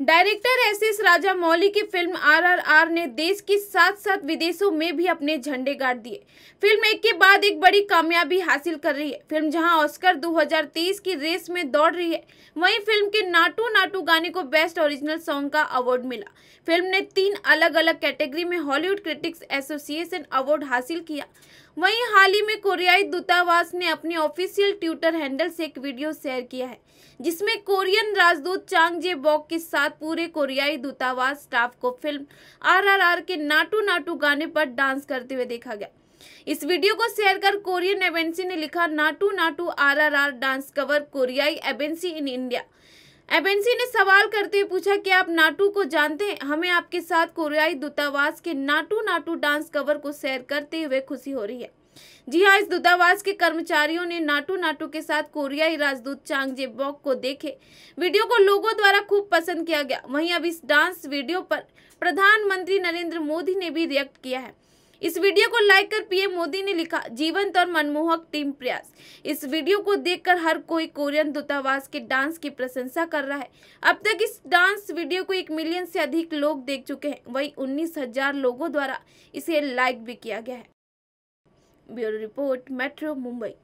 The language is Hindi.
Director S S Raja Mouli की फ़िल्म आरआरआर ने देश के साथ साथ विदेशों में भी अपने झंडे गाड़ दिए। फ़िल्म एक के बाद एक बड़ी कामयाबी हासिल कर रही है। फ़िल्म जहाँ ऑस्कर 2023 की रेस में दौड़ रही है, वहीं फ़िल्म के नाटू नाटू गाने को बेस्ट ओरिजिनल सॉन्ग का अवार्ड मिला। फ़िल्म ने तीन अलग अलग कैटेगरी में हॉलीवुड क्रिटिक्स एसोसिएशन अवार्ड हासिल किया। वहीं हाल ही में कोरियाई दूतावास ने अपने ऑफिशियल ट्विटर हैंडल से एक वीडियो शेयर किया है, जिसमें कोरियन राजदूत चांग जे बॉक के साथ पूरे कोरियाई दूतावास स्टाफ को फ़िल्म आरआरआर के नाटू नाटू गाने पर डांस करते हुए देखा गया। इस वीडियो को शेयर कर कोरियन एजेंसी ने लिखा, Naatu Naatu RRR dance cover कोरियाई एजेंसी इन इंडिया। एजेंसी ने सवाल करते हुए पूछा कि आप नाटू को जानते हैं? हमें आपके साथ कोरियाई दूतावास के नाटू नाटू डांस कवर को शेयर करते हुए खुशी हो रही है। जी हाँ इस दूतावास के कर्मचारियों ने नाटू नाटू के साथ कोरियाई राजदूत चांग जे बॉक को देखे। वीडियो को लोगों द्वारा खूब पसंद किया गया। वहीं अब इस डांस वीडियो पर प्रधानमंत्री नरेंद्र मोदी ने भी रिएक्ट किया है। इस वीडियो को लाइक कर पीएम मोदी ने लिखा, जीवंत और मनमोहक टीम प्रयास। इस वीडियो को देखकर हर कोई कोरियन दूतावास के डांस की प्रशंसा कर रहा है। अब तक इस डांस वीडियो को एक मिलियन से अधिक लोग देख चुके हैं। वही उन्नीस हज़ार लोगों द्वारा इसे लाइक भी किया गया है। Bureau report, metro, Mumbai.